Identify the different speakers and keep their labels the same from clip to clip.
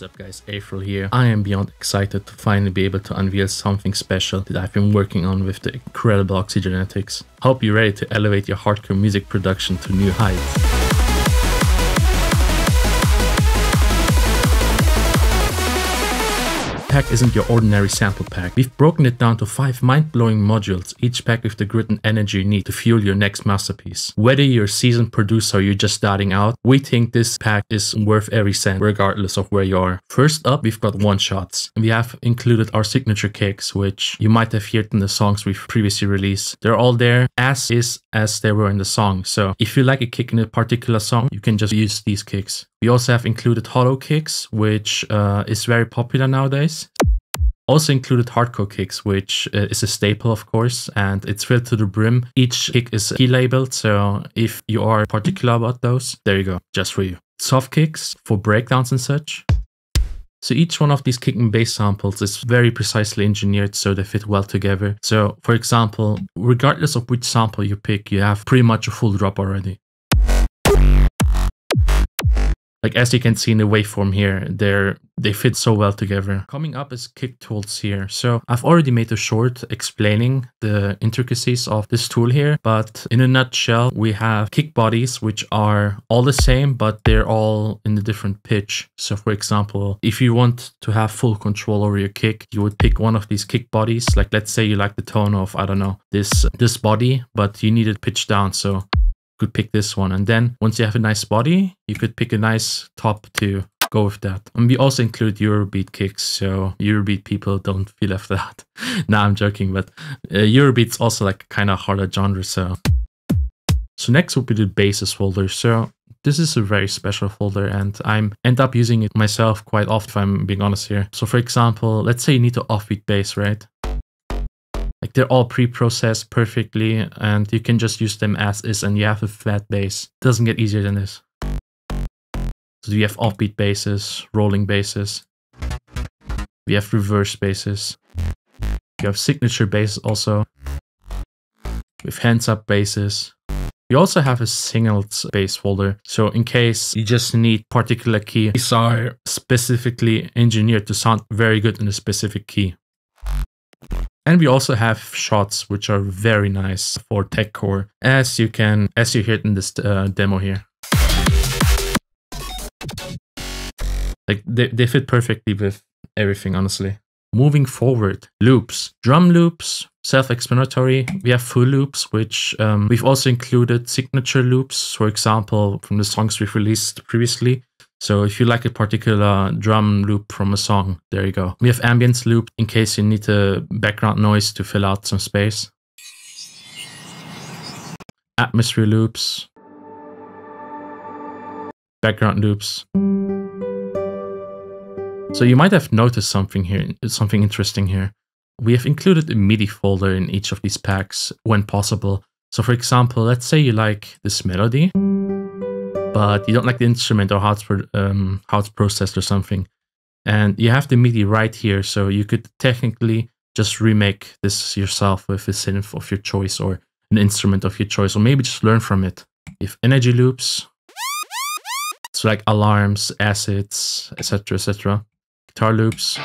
Speaker 1: What's up guys, Aethral here. I am beyond excited to finally be able to unveil something special that I've been working on with the incredible oxygenetiX. Hope you're ready to elevate your hardcore music production to new heights. Pack isn't your ordinary sample pack. We've broken it down to 5 mind-blowing modules, each pack with the grit and energy you need to fuel your next masterpiece. Whether you're a seasoned producer or you're just starting out, we think this pack is worth every cent, regardless of where you are. First up, we've got one-shots. We have included our signature kicks, which you might have heard in the songs we've previously released. They're all there, as is as they were in the song. So if you like a kick in a particular song, you can just use these kicks. We also have included hollow kicks, which uh, is very popular nowadays. Also included hardcore kicks, which uh, is a staple, of course, and it's filled to the brim. Each kick is key labeled, so if you are particular about those, there you go, just for you. Soft kicks for breakdowns and such. So each one of these kick and bass samples is very precisely engineered so they fit well together. So for example, regardless of which sample you pick, you have pretty much a full drop already. Like as you can see in the waveform here, they're they fit so well together. Coming up is kick tools here. So I've already made a short explaining the intricacies of this tool here, but in a nutshell, we have kick bodies, which are all the same, but they're all in a different pitch. So for example, if you want to have full control over your kick, you would pick one of these kick bodies. Like let's say you like the tone of, I don't know, this, this body, but you need it pitched down. So could pick this one. And then once you have a nice body, you could pick a nice top to go with that. And we also include Eurobeat kicks, so Eurobeat people don't feel left out. nah, I'm joking, but uh, Eurobeat's also like kind of harder genre, so. So next would be the basses folder. So this is a very special folder and I'm end up using it myself quite often if I'm being honest here. So for example, let's say you need to offbeat bass, right? Like they're all pre-processed perfectly and you can just use them as is and you have a flat bass. Doesn't get easier than this. So you have offbeat basses, rolling basses. We have reverse basses. You have signature basses also. With hands up basses. We also have a singles bass folder. So in case you just need particular key, these are specifically engineered to sound very good in a specific key. And we also have shots which are very nice for tech core, as you can, as you heard in this uh, demo here. Like they, they fit perfectly with everything, honestly. Moving forward, loops, drum loops, self-explanatory. We have full loops, which um, we've also included signature loops, for example, from the songs we've released previously. So if you like a particular drum loop from a song, there you go. We have ambience loop in case you need a background noise to fill out some space. Atmosphere loops. Background loops. So you might have noticed something here, something interesting here. We have included a MIDI folder in each of these packs when possible. So for example, let's say you like this melody but you don't like the instrument or how it's, um, how it's processed or something. And you have the MIDI right here, so you could technically just remake this yourself with a synth of your choice or an instrument of your choice, or maybe just learn from it. If energy loops, it's like alarms, acids, etc., etc. Guitar loops,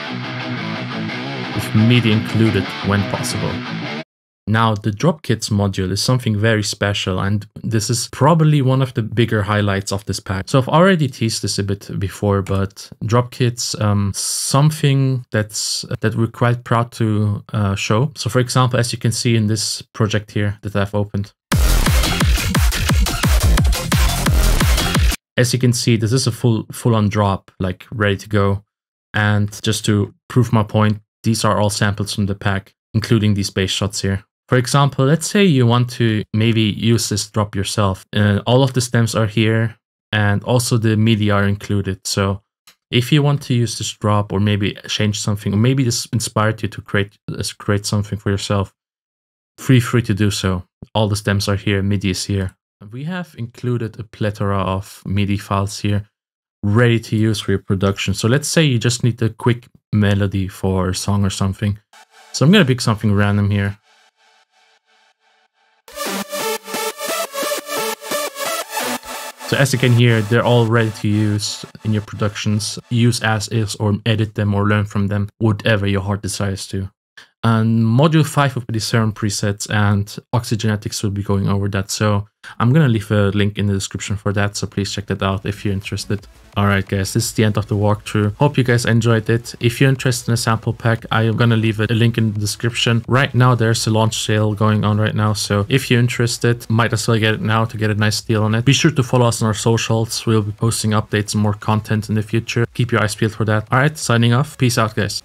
Speaker 1: with MIDI included when possible. Now, the drop kits module is something very special, and this is probably one of the bigger highlights of this pack. So I've already teased this a bit before, but drop kits, um, something that's that we're quite proud to uh, show. So for example, as you can see in this project here that I've opened, as you can see, this is a full full-on drop, like ready to go. And just to prove my point, these are all samples from the pack, including these bass shots here. For example, let's say you want to maybe use this drop yourself. Uh, all of the stems are here and also the MIDI are included. So if you want to use this drop or maybe change something, or maybe this inspired you to create, create something for yourself, free free to do so. All the stems are here, MIDI is here. We have included a plethora of MIDI files here ready to use for your production. So let's say you just need a quick melody for a song or something. So I'm going to pick something random here. As you can hear, they're all ready to use in your productions. Use as is or edit them or learn from them, whatever your heart desires to. And module 5 of the Serum presets and oxygenetiX will be going over that. So I'm going to leave a link in the description for that. So please check that out if you're interested. Alright guys, this is the end of the walkthrough. Hope you guys enjoyed it. If you're interested in a sample pack, I am going to leave a link in the description. Right now there's a launch sale going on right now. So if you're interested, might as well get it now to get a nice deal on it. Be sure to follow us on our socials. We'll be posting updates and more content in the future. Keep your eyes peeled for that. Alright, signing off. Peace out guys.